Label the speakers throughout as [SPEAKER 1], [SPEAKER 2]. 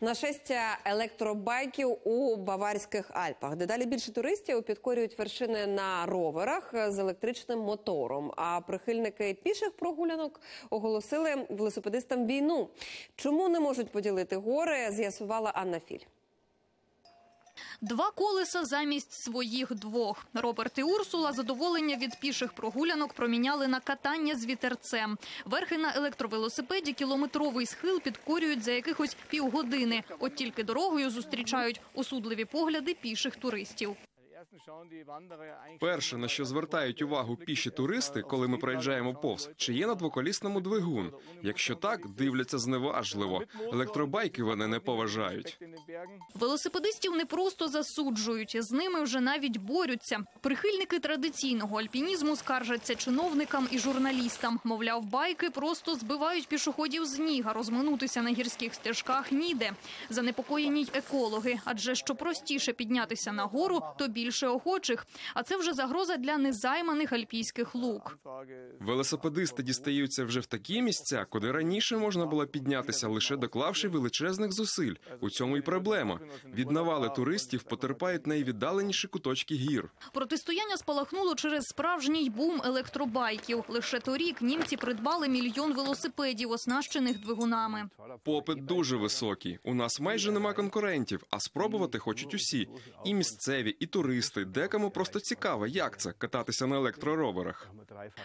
[SPEAKER 1] Нашестя електробайків у Баварських Альпах. Дедалі більше туристів підкорюють вершини на роверах з електричним мотором. А прихильники піших прогулянок оголосили велосипедистам війну. Чому не можуть поділити гори? З'ясувала Анна Філь.
[SPEAKER 2] Два колеса замість своїх двох. Роберт і Урсула задоволення від піших прогулянок проміняли на катання з вітерцем. Верхи на електровелосипеді кілометровий схил підкорюють за якихось півгодини. От тільки дорогою зустрічають осудливі погляди піших туристів.
[SPEAKER 3] Перше, на що звертають увагу піші туристи, коли ми проїжджаємо повз, чи є на двоколісному двигун. Якщо так, дивляться зневажливо. Електробайки вони не поважають.
[SPEAKER 2] Велосипедистів не просто засуджують, з ними вже навіть борються. Прихильники традиційного альпінізму скаржаться чиновникам і журналістам. Мовляв, байки просто збивають пішоходів з ніг, а розминутися на гірських стежках ніде. Занепокоєні й екологи, адже що простіше піднятися на гору, то більше охочих. А це вже загроза для незайманих альпійських лук.
[SPEAKER 3] Велосипедисти дістаються вже в такі місця, куди раніше можна було піднятися, лише доклавши величезних зусиль. У цьому й проблема. Від навали туристів потерпають найвіддаленіші куточки гір.
[SPEAKER 2] Протистояння спалахнуло через справжній бум електробайків. Лише торік німці придбали мільйон велосипедів, оснащених двигунами.
[SPEAKER 3] Попит дуже високий. У нас майже нема конкурентів, а спробувати хочуть усі. І місцеві, і туристи. Декому просто цікаво, як це кататися на електророверах.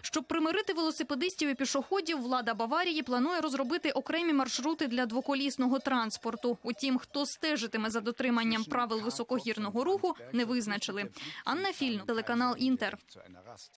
[SPEAKER 2] Щоб примирити велосипедистів і пішоходів, влада Баварії планує розробити окремі маршрути для двоколісного транспорту. Утім, хто стежитиме за дотриманням правил високогірного руху, не визначили. Анна Фільн, телеканал Інтер.